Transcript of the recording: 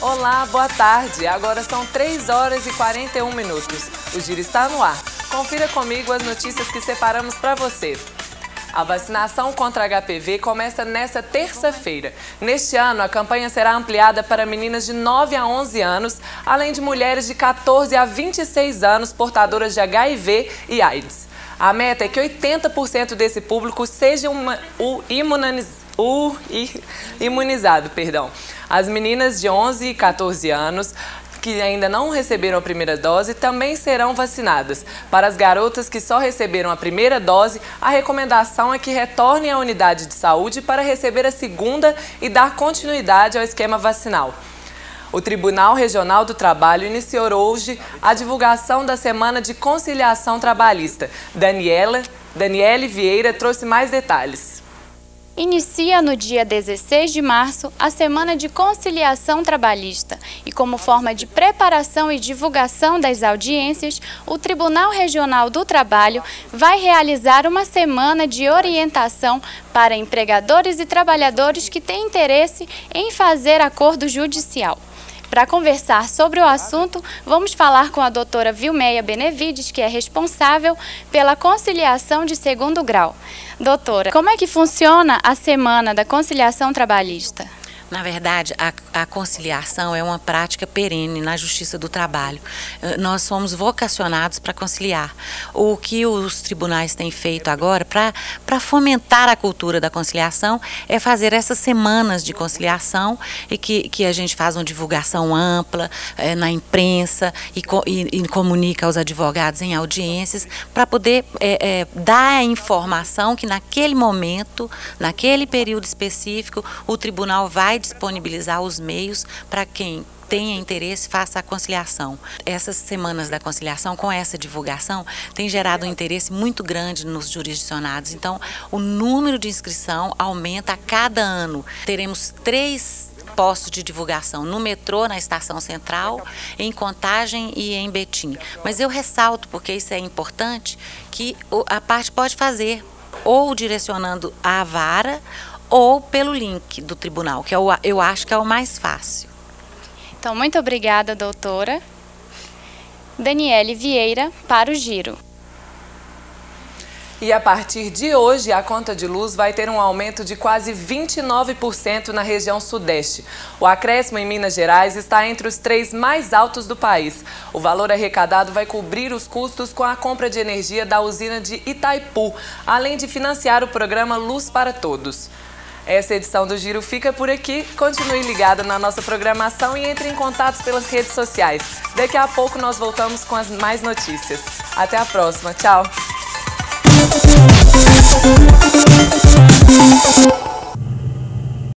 Olá, boa tarde. Agora são 3 horas e 41 minutos. O giro está no ar. Confira comigo as notícias que separamos para você. A vacinação contra HPV começa nesta terça-feira. Neste ano, a campanha será ampliada para meninas de 9 a 11 anos, além de mulheres de 14 a 26 anos portadoras de HIV e AIDS. A meta é que 80% desse público seja uma, o imunizado perdão. As meninas de 11 e 14 anos que ainda não receberam a primeira dose também serão vacinadas. Para as garotas que só receberam a primeira dose, a recomendação é que retornem à unidade de saúde para receber a segunda e dar continuidade ao esquema vacinal. O Tribunal Regional do Trabalho iniciou hoje a divulgação da Semana de Conciliação Trabalhista. Daniela, Daniele Vieira trouxe mais detalhes inicia no dia 16 de março a Semana de Conciliação Trabalhista e, como forma de preparação e divulgação das audiências, o Tribunal Regional do Trabalho vai realizar uma semana de orientação para empregadores e trabalhadores que têm interesse em fazer acordo judicial. Para conversar sobre o assunto, vamos falar com a doutora Vilmeia Benevides, que é responsável pela conciliação de segundo grau. Doutora, como é que funciona a semana da conciliação trabalhista? Na verdade, a, a, conciliação é uma prática perene na justiça do trabalho. Eh, nós somos vocacionados para conciliar. O que os tribunais têm feito agora para fomentar a cultura da conciliação é fazer essas semanas de conciliação e que, que a gente faz uma divulgação ampla é, na imprensa e, e, e, comunica aos advogados em audiências para poder é, é, dar a informação que naquele momento, naquele período específico, o tribunal vai disponibilizar os meios para quem tenha interesse, faça a conciliação. Essas semanas da conciliação, com essa divulgação, tem gerado um interesse muito grande nos jurisdicionados. Então, o número de inscrição aumenta a cada ano. Teremos três postos de divulgação no metrô, na estação central, em Contagem e em Betim. Mas eu ressalto, porque isso é importante, que a parte pode fazer ou direcionando a vara ou pelo link do tribunal, que eu, eu acho que é o mais fácil. Então, muito obrigada, doutora. Daniele Vieira, para o Giro. E a partir de hoje, a conta de luz vai ter um aumento de quase 29% na região sudeste. O acréscimo em Minas Gerais está entre os três mais altos do país. O valor arrecadado vai cobrir os custos com a compra de energia da usina de Itaipu, além de financiar o programa Luz para Todos. Essa edição do Giro fica por aqui. Continue ligado na nossa programação e entre em contato pelas redes sociais. Daqui a pouco nós voltamos com as mais notícias. Até a próxima. Tchau.